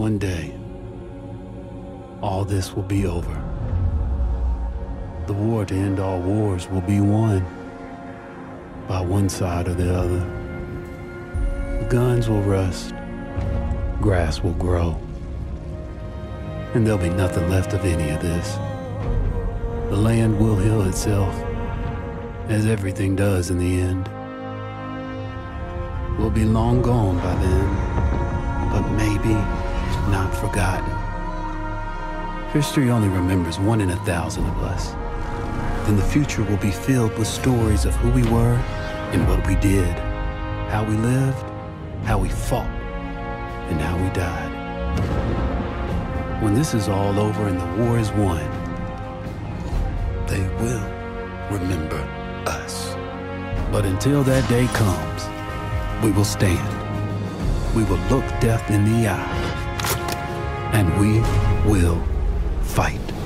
one day, all this will be over. The war to end all wars will be won by one side or the other. The guns will rust, grass will grow, and there'll be nothing left of any of this. The land will heal itself, as everything does in the end. We'll be long gone by then, but maybe not forgotten. History only remembers one in a thousand of us. Then the future will be filled with stories of who we were and what we did, how we lived, how we fought, and how we died. When this is all over and the war is won, they will remember us. But until that day comes, we will stand. We will look death in the eye. And we will fight.